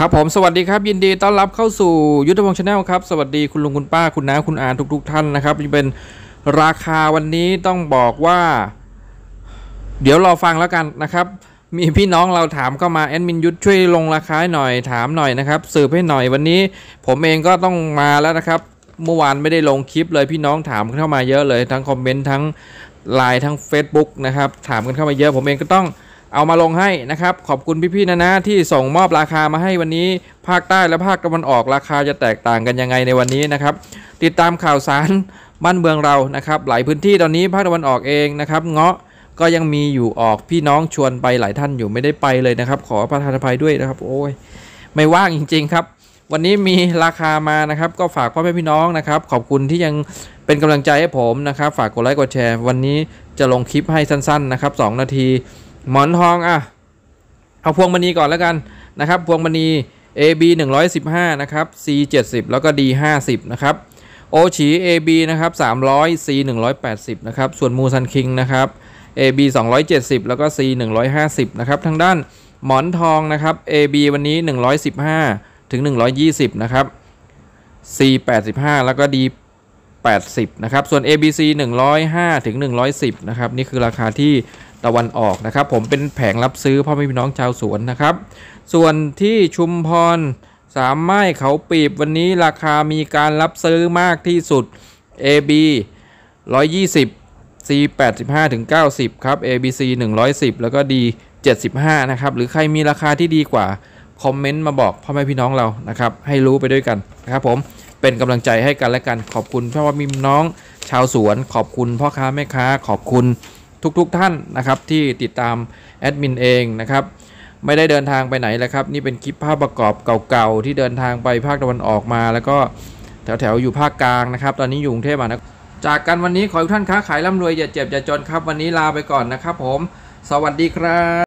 ครับผมสวัสดีครับยินดีต้อนรับเข้าสู่ยุทธวงศ์ Channel ครับ สวัสดีคุณลุงคุณป้าคุณน้าคุณอาทุกๆท่านนะครับเป็นราคาวันนี้ต้องบอกว่า เดี๋ยวรอฟังแล้วกันนะครับ มีพี่น้องเราถามเข้ามาแอดมินยุทธช่วยลงราคาให้หน่อยถามหน่อยนะครับสืบให้หน่อยวันนี้ ผมเองก็ต้องมาแล้วนะครับ เมื่อวานไม่ได้ลงคลิปเลยพี่น้องถามเข้ามาเยอะเลยทั้งคอมเมนต์ทั้งไลน์ทั้ง Facebook นะครับถามกันเข้ามาเยอะผมเองก็ต้อง เอามาลงให้นะครับ ขอบคุณพี่ๆนะนะที่ส่งมอบราคามาให้วันนี้ ภาคใต้และภาคตะวันออกราคาจะแตกต่างกันยังไงในวันนี้นะครับ ติดตามข่าวสารบ้านเมืองเรานะครับ หลายพื้นที่ตอนนี้ภาคตะวันออกเองนะครับ เงาะก็ยังมีอยู่ออกพี่น้องชวนไปหลายท่านอยู่ไม่ได้ไปเลยนะครับ ขอประทานอภัยด้วยนะครับ โอ้ยไม่ว่างจริง ๆ ครับ วันนี้มีราคามานะครับ ก็ฝากพ่อแม่พี่น้องนะครับ ขอบคุณที่ยังเป็นกำลังใจให้ผมนะครับ ฝากกดไลค์กดแชร์ วันนี้จะลงคลิปให้สั้น ๆ นะครับ 2 นาที หมอนทองอะเอาพวงมณีก่อนแล้วกันนะครับ พวงมณี AB 115 นะครับ C 70แล้วก็ D 50นะครับ โอฉี AB นะครับ300 C 180นะครับ ส่วนมูซันคิงนะครับ AB 270 แล้วก็ C 150นะครับ ทางด้านหมอนทองนะครับ AB วันนี้ 115 ถึง 120 นะครับ C 85 แล้วก็ D 80นะครับ ส่วน ABC 105 ถึง 110 นะครับ นี่คือราคาที่ ตะวันออกนะครับ ผมเป็นแผงรับซื้อพ่อแม่พี่น้องชาวสวนนะครับ ส่วนที่ชุมพรสามไม้เขาปีบวันนี้ราคามีการรับซื้อมากที่สุด AB 120 C 85ถึง90 ครับ ABC 110 แล้วก็ D 75 นะครับ หรือใครมีราคาที่ดีกว่า คอมเมนต์มาบอกพ่อแม่พี่น้องเรานะครับ ให้รู้ไปด้วยกันนะครับผมเป็นกำลังใจให้กันและกัน ขอบคุณพ่อแม่พี่น้องชาวสวน ขอบคุณพ่อค้าแม่ค้า ขอบคุณ ทุกๆทท่านนะครับที่ติดตามแอดมินเองนะครับไม่ได้เดินทางไปไหนแล้วครับ นี่เป็นคลิปภาพประกอบเก่าๆที่เดินทางไปภาคตะวันออกมา แล้วก็แถวๆอยู่ภาคกลางนะครับ ตอนนี้อยู่กรุงเทพมหานครจากกันวันนี้ขอให้ทุกท่านค้าขายร่ำรวยอย่าเจ็บอย่าจนครับ วันนี้ลาไปก่อนนะครับผม สวัสดีครับ